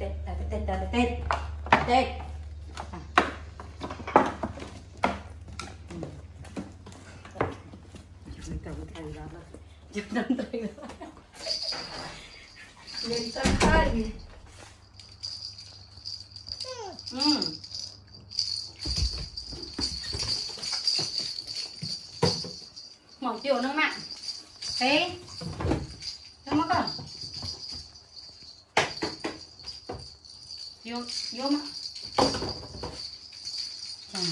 tết tết tết tết tết tết Lên takarin. Mm. Mỏng tiểu nó mặn. Thế. យកយកមកចា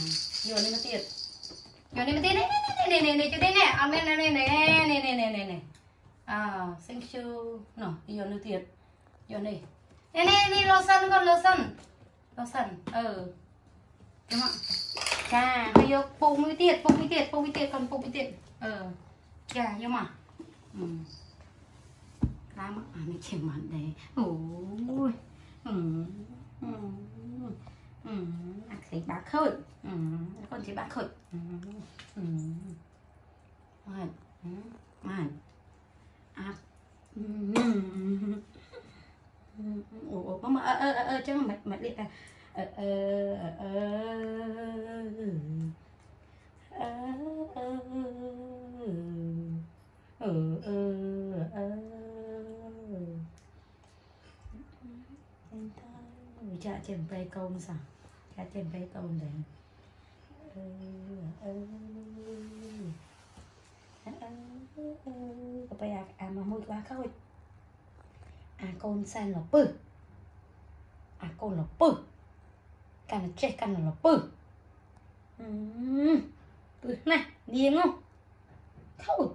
យកនេះមកទៀតយកនេះមកទៀតនេះនេះនេះជូនេះនេះអត់មាននេះនេះនេះនេះនេះនេះអឺ thank you នោះយកនេះទៀតយកនេះនេះនេះនេះ lotion កូន lotion lotion អឺយកមកចាហើយយកពុះមួយទៀតពុះមួយទៀតពុះមួយទៀតកូនពុះមួយទៀតអឺចាយកមកខ្លាំងមកអានេះជាមិនដែរអូយ thì bạc khơi con thì bạc khơi mày mày à. Ủa mà ơ ơ ơ chứ mà mà liệt à. Ơ ơ ơ ơ ơ ơ ចាក់ចេញពេកូនសោះចាក់ចេញពេកូនដែរអឺអឺអឺក៏បែរអាមកមួយក្បាលខូចអាកូនសែនលពឹសអាកូនលពឹសកាន់តែចេះកាន់តែលពឹសអឺពឹសណាស់នាងនោះខូច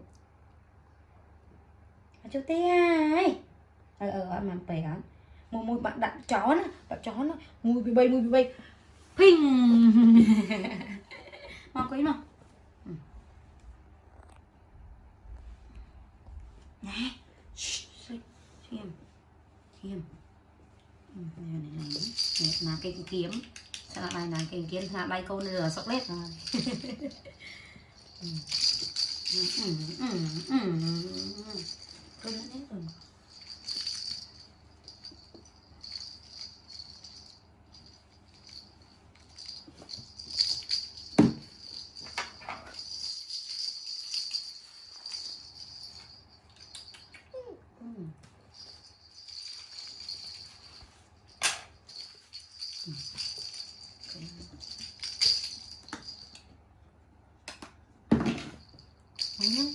អាចទៅទេហើយអឺអឺអត់មកពេកអត់ mùi mùi bạn đạn chó nữa bạn chó nữa mùi bị bay mùi bị bay. Ping. Mà quý mà nè kiếm kiếm này này này là cái kiếm. Sao lại là cái kiếm? Là bay câu nửa sọc lết rồi? Ừ. Ừ, ừ, ừ, ừ. ừ. Mm-hmm.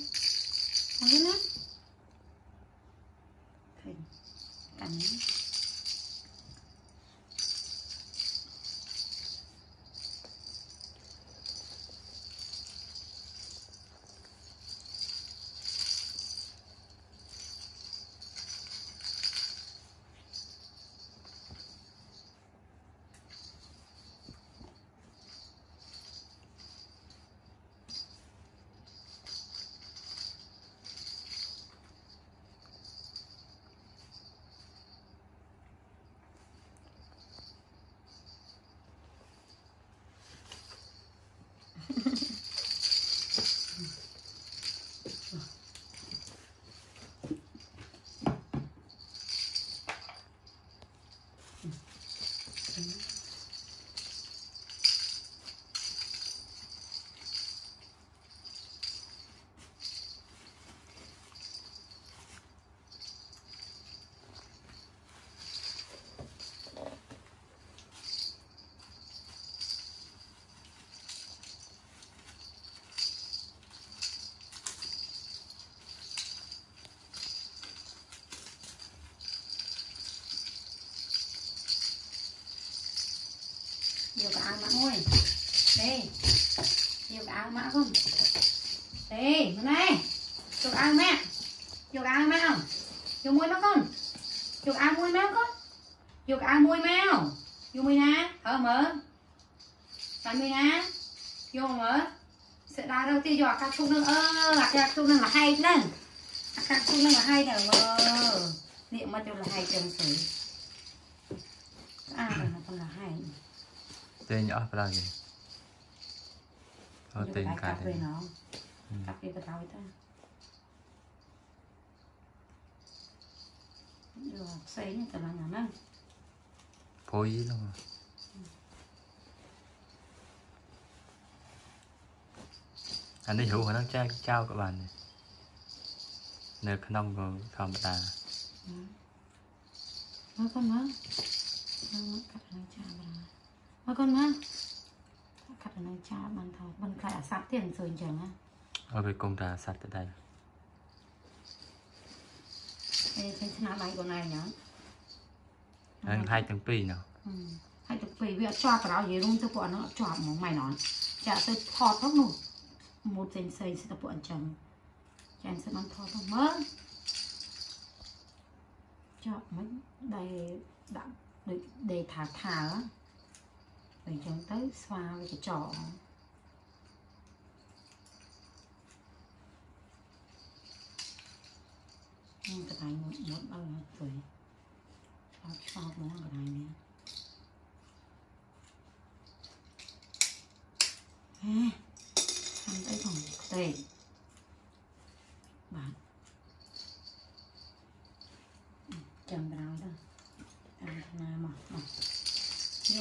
áo mã không? Đi, bên đây Chụp áo mẹ. Chụp áo mẹ không? Chụp mùi mẹ con Chụp áo mùi mẹ con Chụp áo mùi mẹ không? Chụp mùi nè, thở mở. Bạn mùi nè Chụp mở. Sẽ đá đâu tiên cho các chút nâng ơ ờ, Là các chút nâng là hay nâng Các chút nâng là hay nè ờ, Niệm mà chụp là hay chân sử À, nó còn là hay? Tên nhỏ phải là gì? Thôi tiền cài thì... nó Cặp đi ừ. tao tao ta. Được, xây như tao là nhà năng. Phối ý luôn. À. anh đi hữu hồi nó trao trao các bạn này. Nếu khả năng còn không ta. Ừ. Mà con má. Nó con má. ទៅនឹងចាបានថោបានខ្លាចអាសត្វទៀតមិនសួរអញ្ចឹងណាអត់វាគុំតែអាសត្វទៅដែរអេឃើញឆ្នាំដៃខ្លួនឯងហ៎ហើយហាយទាំងពីរនោះហើយទាំងពីរវាអត់ជាប់ប្រោយនិយាយរួមទៅពួកអានោះអត់ជាប់ហ្មងម៉ៃណនចាក់ទៅថតហ្នឹងនោះមូតផ្សេងផ្សេងទៅពួកអញ្ចឹងចាសិនបានថតទៅមើលជាប់មិនដែលដាក់ដូចដេថាថាហ៎ អញ្ចឹងទៅស្វាវាកញ្ចក់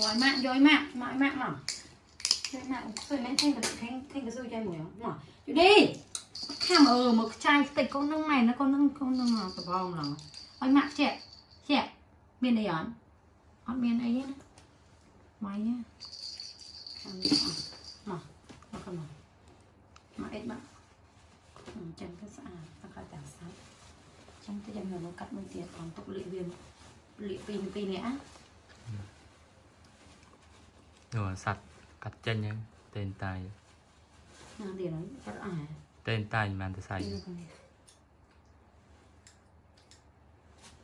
Rồi mặn, rồi mặn, mặn mặn mà Rồi mặn, rồi mặn thêm cái thêm, thêm cái dư cho em mùi không? Mà, chú đi Thằng ờ, một chai tịch con nâng này nó con nâng, con nâng nào, tụi con nào Ôi mặn chị, chị Bên đây ổn Ổn bên đây á Máy nhá Thằng mà, mà con mà Mà ít mặn Chân cứ sẵn, ta khỏi tảng sáng Chân tới chân rồi nó cắt bên tiền, còn tục lị viên Lị pin pin lẽ 嗯。 នោះសัตว์កាត់ចេញហ្នឹងតេនតាយណាទៀតហើយអត់អស់តេនតាយមិនតែសៃ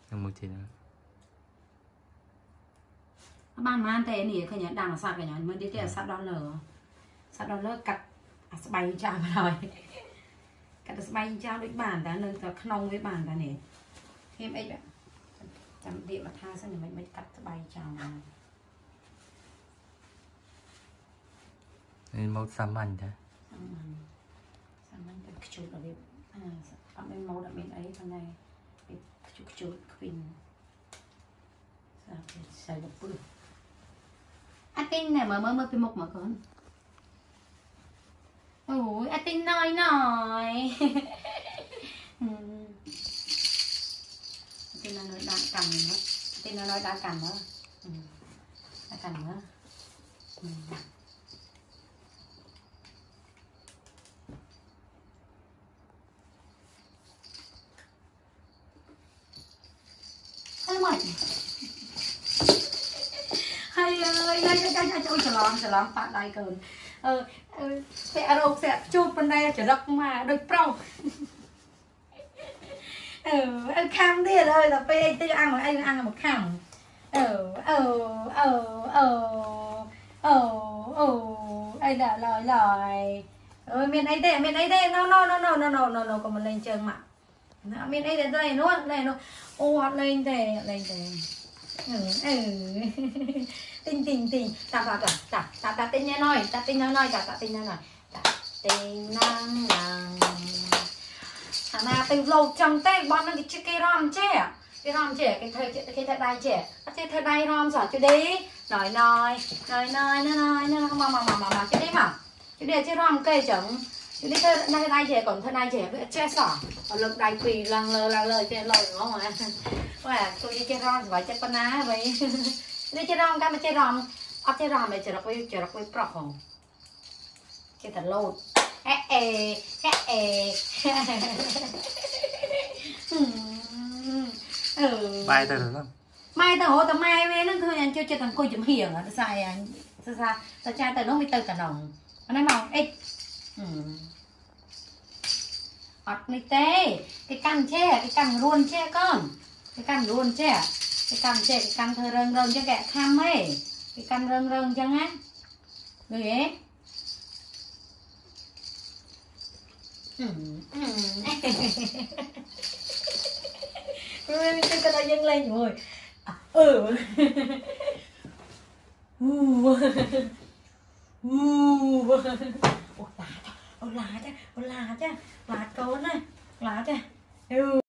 នឹងមួយទៀតណាបានមិនតែនេះឃើញដាំអាសត្វកញ្ញាមើលទៀតអាសត្វដល់លើសត្វដល់លើកាត់អាស្បៃចោលហើយកាត់អាស្បៃចោលដូចបានតែនៅតែក្នុងវាបានតែនេះធៀមអីចាំវាមកថាសិនមិនមិនកាត់ស្បៃចោល mau saman thế xám saman cái chút là à tạm bên màu đậm bên ấy thằng này. Cái chút chút cái pin. Sao cái sai bự. Anh tin này mở mở mở cái một mà con. Ôi anh tin nói nói. Ừ. Tin nó nói đã cầm nữa. Tin nó nói đã cầm nữa. Ừ. Đã cầm nữa. Ừ. មិនហើយអើយហើយចាចាចូលច្រឡំច្រឡំប៉ាដៃកូនអឺស្ពាក់រោគស្ពាក់ជួបប៉ុណ្ណេះចរិតមកដូចប្រុសអឺអើខាំទៀតអើដល់ពេលទៅអាំងអីអាំងមកខាំអឺអឺអឺអឺអឺអឺអីដល់ឡើយឡើយអើមានអីទេមានអីទេ no no no no no no no កុំលេងជើងមក Dạ, Đó, mình đây thế, đây luôn, đây luôn. Ô hoạt lên đây lên thế. Ừ ừ. Tinh tinh tinh. Ta ta ta ta ta ta tinh nha nói ta dạ, tinh nha nói ta ta tinh nha nói ta dạ, tinh năng năng thằng nào từ lâu trong tay bọn nó cái chiếc cây rom trẻ cái rom trẻ cái thời cái thời đại trẻ cái thời đại rom sợ chưa đi. Nói nói. Nói nói nói nói nói. Mà mà mà mà mà chưa đi mà chưa đi chứ rom cây chẳng នេះធ្វើដៃដៃចេះកុំធ្វើដៃចេះវាចេះសោះឲ្យលើកដៃពីរឡើងលើឡើងលើចេះលោយងងហ៎បាទគូនេះចេះរងសុវ័យចិត្តប៉ុណ្ណាវិញនេះចេះរងកម្មចេះរងអត់ចេះរងតែចរិតវាចរិតវាប្រោះហងចេះតែលោតអេអេអេអេអឺបាយទៅទៅម៉ែទៅហៅតែម៉ែវានឹងឃើញអញជួយចិត្តអង្គុយចំហៀងទៅសាយអញទៅសាទៅចាទៅនោះមិនទៅកណ្ដងអានេះមកអេ Ừ. ọt mi tê. Cái căn che cái căn luôn che con. Cái căn luôn che cái căn che cái căn thơ rơn rơn cho kẹ tham ấy. Cái căn rơn rơn chẳng á người ấy Tôi cái lại dâng lên rồi. À, ừ. Ừ ừ Ủa, เอาหลาจ้ะเอาหลาจ้ะหลาดก่อนนะหลาจ้ะเออ